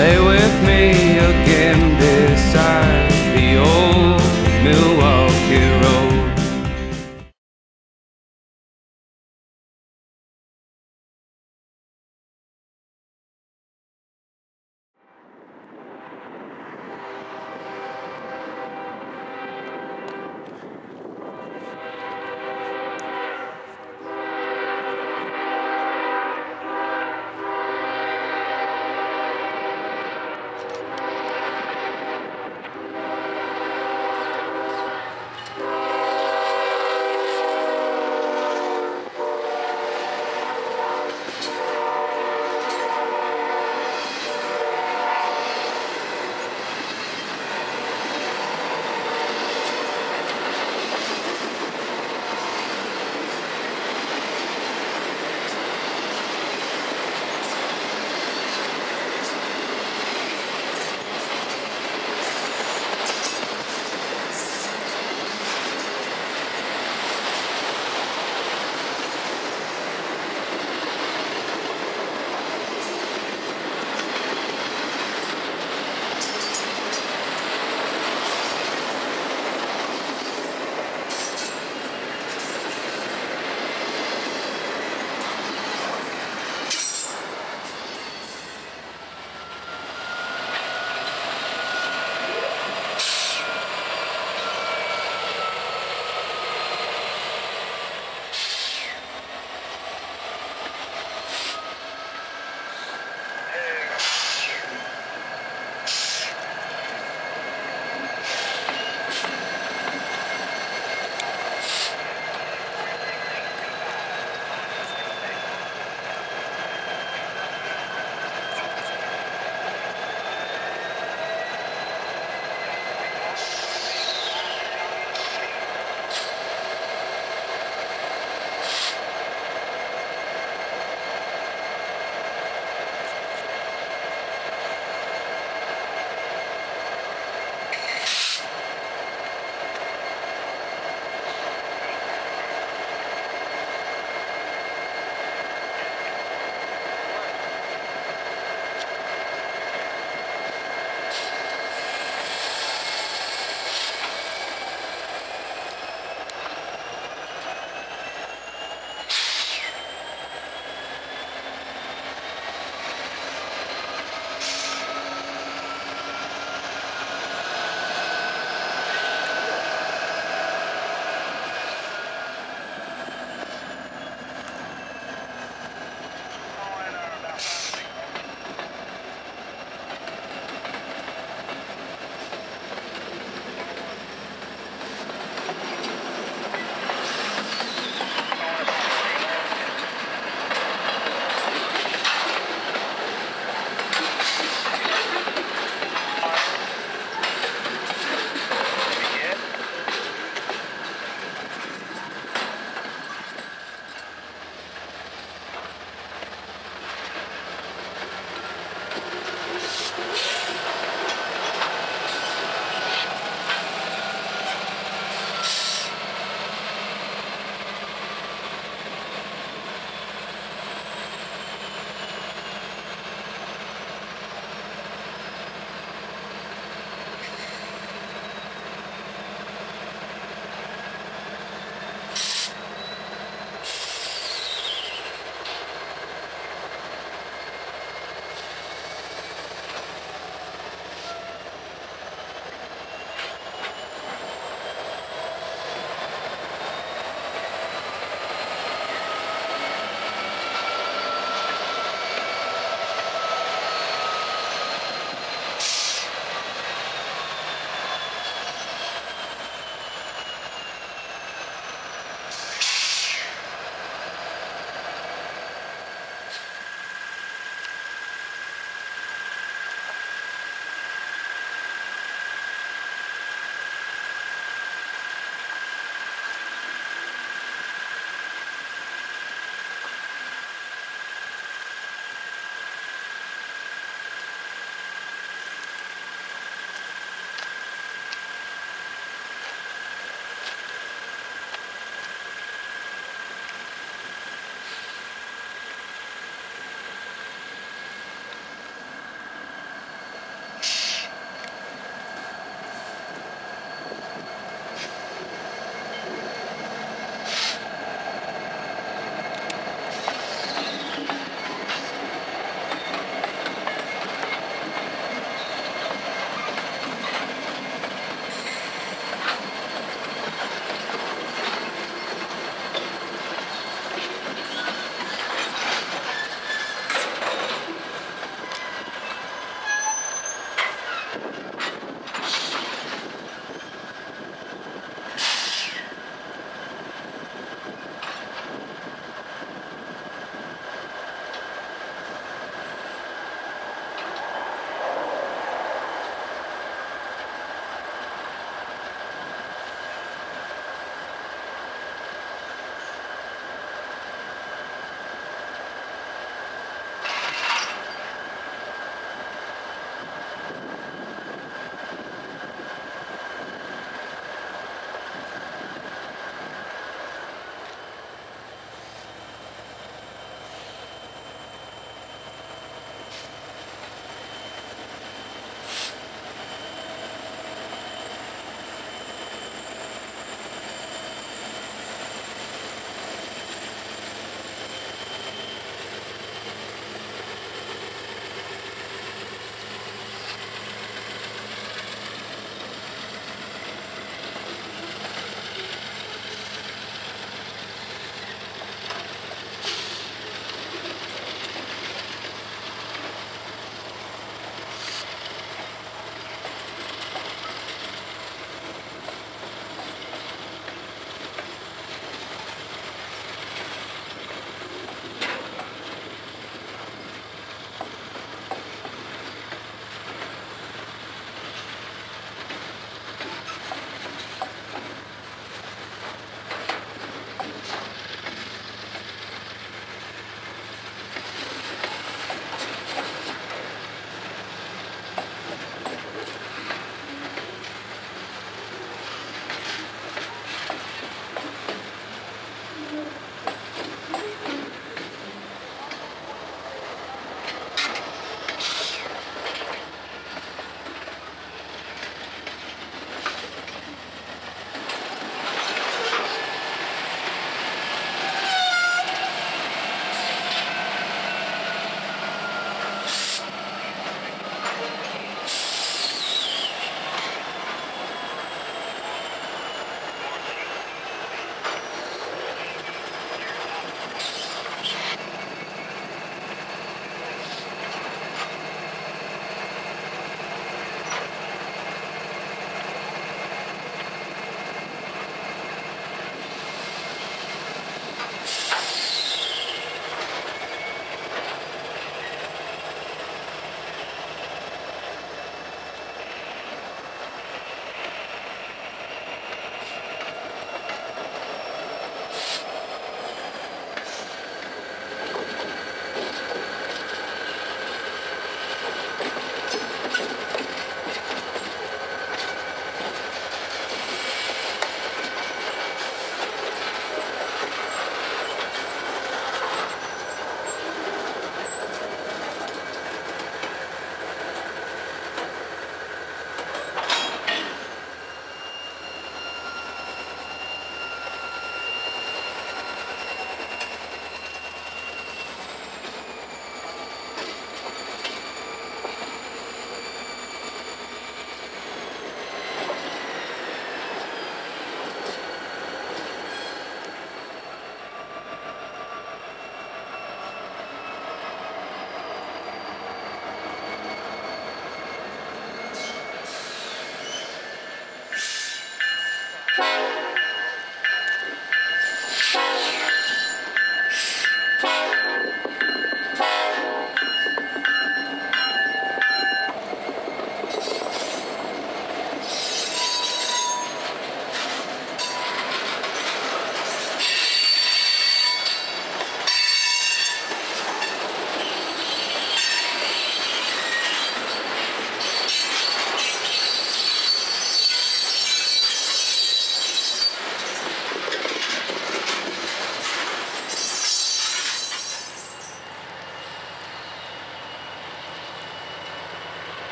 Lay with me again beside Milwaukee